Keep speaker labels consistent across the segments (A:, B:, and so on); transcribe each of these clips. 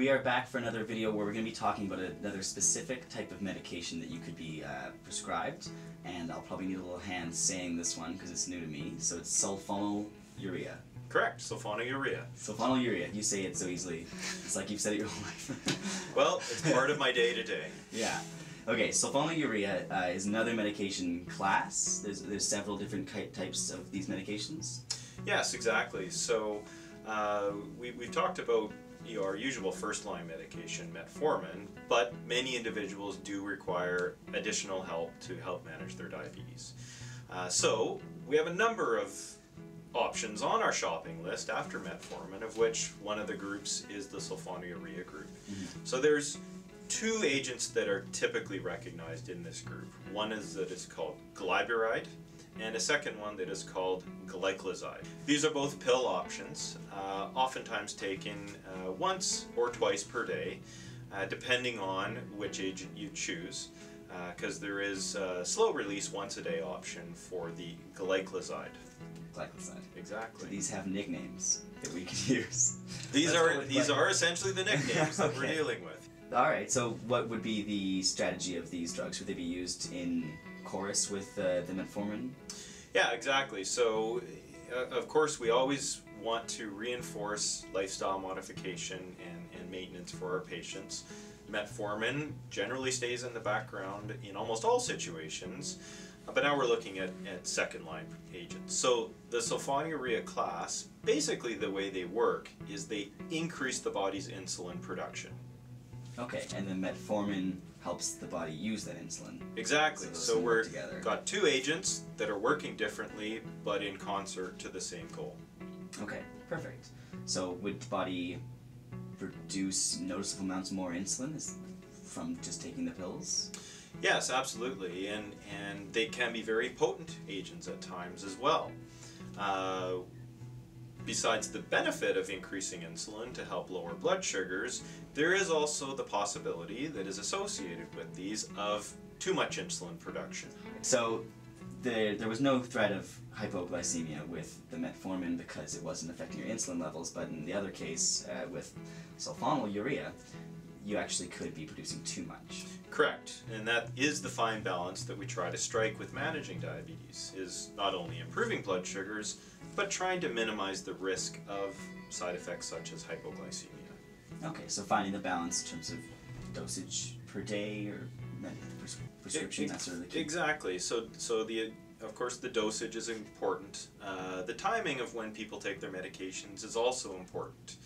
A: we are back for another video where we're going to be talking about another specific type of medication that you could be uh, prescribed, and I'll probably need a little hand saying this one because it's new to me. So it's sulfonylurea.
B: Correct, sulfonylurea.
A: Sulfonylurea. You say it so easily. It's like you've said it your whole life.
B: well, it's part of my day to day.
A: Yeah. Okay, sulfonylurea uh, is another medication class. There's, there's several different types of these medications.
B: Yes, exactly. So uh, we, we've talked about you know, our usual first-line medication, metformin, but many individuals do require additional help to help manage their diabetes. Uh, so we have a number of options on our shopping list after metformin, of which one of the groups is the sulfonylurea group. Mm -hmm. So there's two agents that are typically recognized in this group. One is that it's called glyburide, and a second one that is called gliclazide. These are both pill options, uh, oftentimes taken uh, once or twice per day, uh, depending on which agent you choose, because uh, there is a slow release once a day option for the gliclazide.
A: Glycoside.
B: Exactly.
A: So these have nicknames that we can use.
B: These are these are essentially the nicknames okay. that we're dealing with.
A: All right. So, what would be the strategy of these drugs? Would they be used in chorus with uh, the metformin?
B: Yeah, exactly. So, uh, of course, we always want to reinforce lifestyle modification and, and maintenance for our patients. Metformin generally stays in the background in almost all situations, but now we're looking at, at second line agents. So the sulfonylurea class, basically the way they work is they increase the body's insulin production.
A: Okay, and then metformin helps the body use that insulin.
B: Exactly. So, so we're together. got two agents that are working differently, but in concert to the same goal.
A: Okay, perfect. So would the body produce noticeable amounts more insulin from just taking the pills?
B: Yes, absolutely, and and they can be very potent agents at times as well. Uh, Besides the benefit of increasing insulin to help lower blood sugars, there is also the possibility that is associated with these of too much insulin production.
A: So there, there was no threat of hypoglycemia with the metformin because it wasn't affecting your insulin levels, but in the other case, uh, with sulfonylurea, you actually could be producing too much.
B: Correct, and that is the fine balance that we try to strike with managing diabetes, is not only improving blood sugars, but trying to minimize the risk of side effects such as hypoglycemia.
A: Okay, so finding the balance in terms of dosage per day or prescription, it, it, that sort of thing.
B: Exactly. So, so the of course the dosage is important. Uh, the timing of when people take their medications is also important.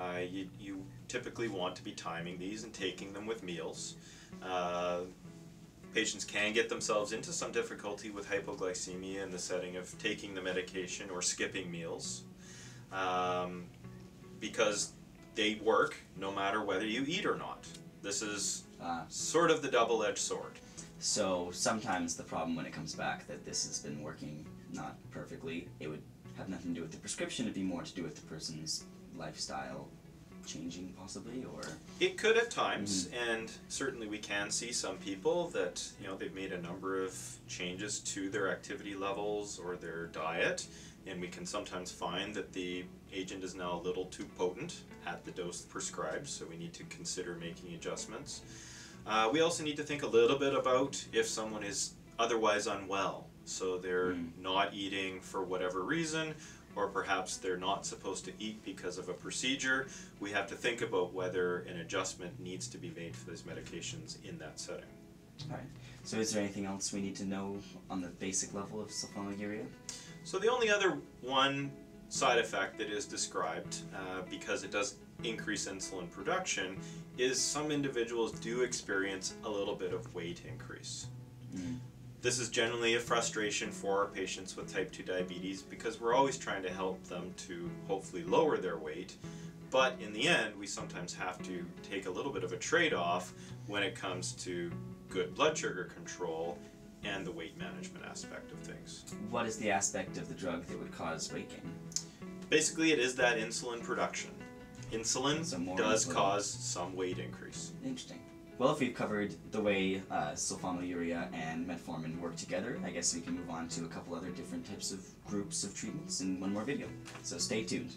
B: Uh, you, you typically want to be timing these and taking them with meals. Uh, Patients can get themselves into some difficulty with hypoglycemia in the setting of taking the medication or skipping meals um, because they work no matter whether you eat or not. This is uh, sort of the double-edged sword.
A: So sometimes the problem when it comes back that this has been working not perfectly, it would have nothing to do with the prescription, it'd be more to do with the person's lifestyle changing possibly or?
B: It could at times mm and certainly we can see some people that you know they've made a number of changes to their activity levels or their diet and we can sometimes find that the agent is now a little too potent at the dose prescribed so we need to consider making adjustments. Uh, we also need to think a little bit about if someone is otherwise unwell. So they're mm. not eating for whatever reason or perhaps they're not supposed to eat because of a procedure, we have to think about whether an adjustment needs to be made for those medications in that setting.
A: Alright. So is there anything else we need to know on the basic level of sulfonylurea?
B: So the only other one side effect that is described, uh, because it does increase insulin production, is some individuals do experience a little bit of weight increase. Mm. This is generally a frustration for our patients with type 2 diabetes because we're always trying to help them to hopefully lower their weight. But in the end, we sometimes have to take a little bit of a trade-off when it comes to good blood sugar control and the weight management aspect of things.
A: What is the aspect of the drug that would cause weight gain?
B: Basically, it is that insulin production. Insulin does insulin. cause some weight increase.
A: Interesting. Well, if we've covered the way uh, sulfonylurea and metformin work together, I guess we can move on to a couple other different types of groups of treatments in one more video. So stay tuned.